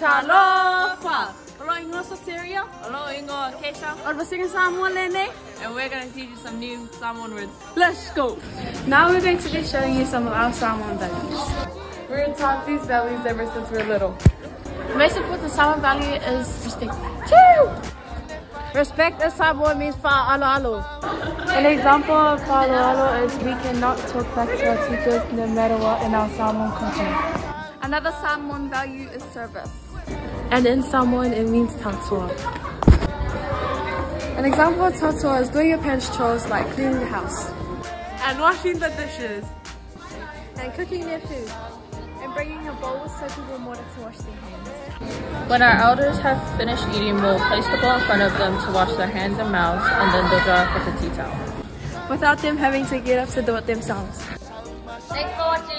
Talofa! Alo ingo Soteria. Hello, Ingo Keisha, Or we're singing Samoan Lene. and we're gonna teach you some new Samoan words. Let's go. Now we're going to be showing you some of our Samoan values. We're taught these values ever since we were little. The most important Samoan value is respect. Respect in Samoan means fa'aaloalo. An example of fa'aaloalo is we cannot talk back to our teachers no matter what in our Samoan culture. Another Samoan value is service. And in Samoan it means tautua. An example of tautua is doing your parents' chores like cleaning the house. And washing the dishes. And cooking their food. And bringing a bowl with soap and water to wash their hands. When our elders have finished eating, we'll place the bowl in front of them to wash their hands and mouths, and then they'll dry off with a tea towel. Without them having to get up to do it themselves. Thanks for watching.